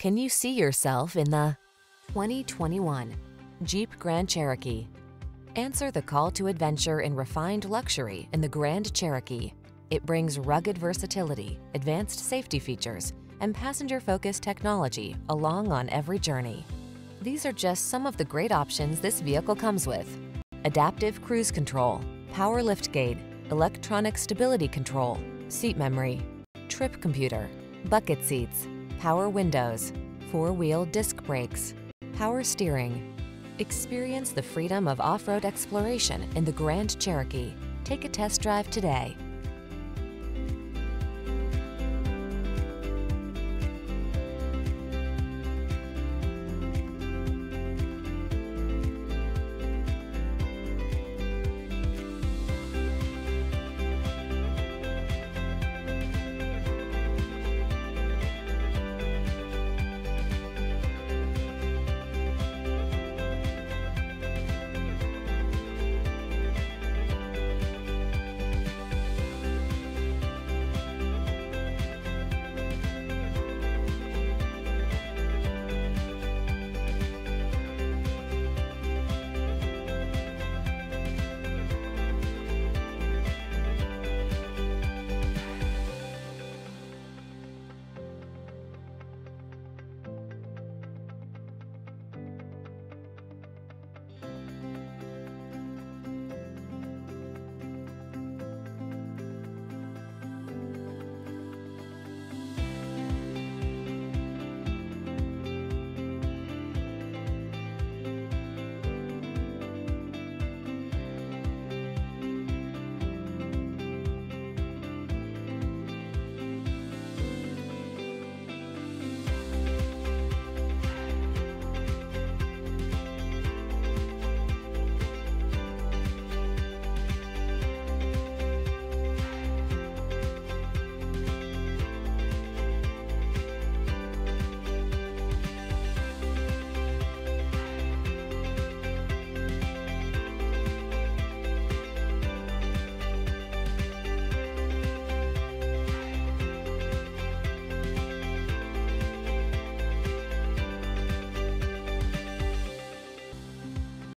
Can you see yourself in the 2021 Jeep Grand Cherokee? Answer the call to adventure in refined luxury in the Grand Cherokee. It brings rugged versatility, advanced safety features, and passenger-focused technology along on every journey. These are just some of the great options this vehicle comes with. Adaptive cruise control, power liftgate, electronic stability control, seat memory, trip computer, bucket seats, power windows, four-wheel disc brakes, power steering. Experience the freedom of off-road exploration in the Grand Cherokee. Take a test drive today.